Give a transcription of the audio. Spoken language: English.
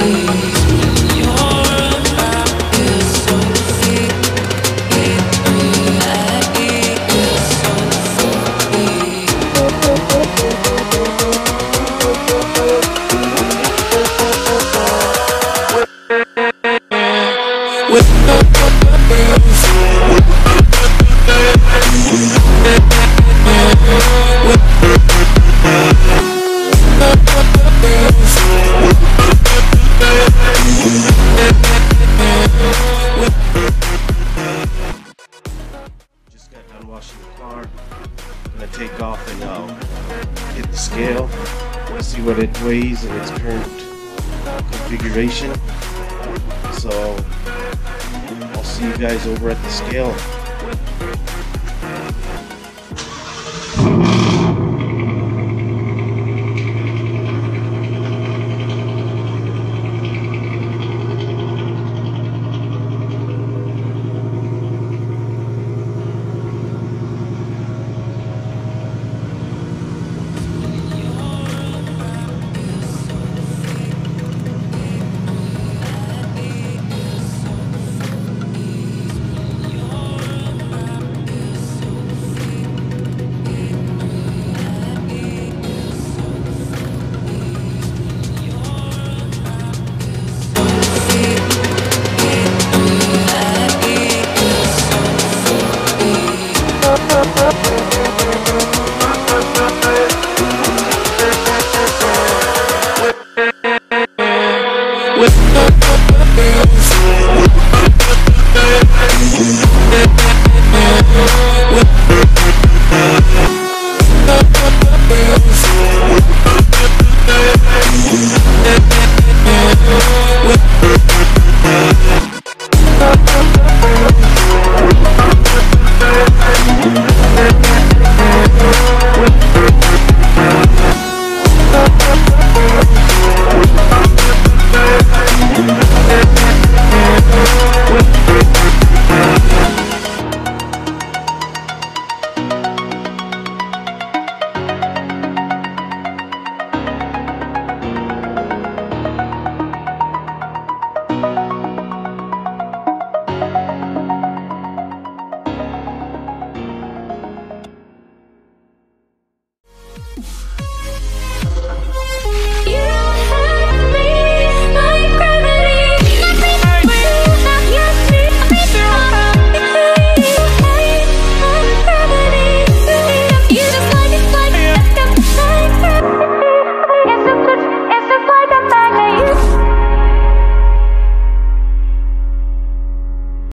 be the scale, see what it weighs in its current configuration. So I'll see you guys over at the scale.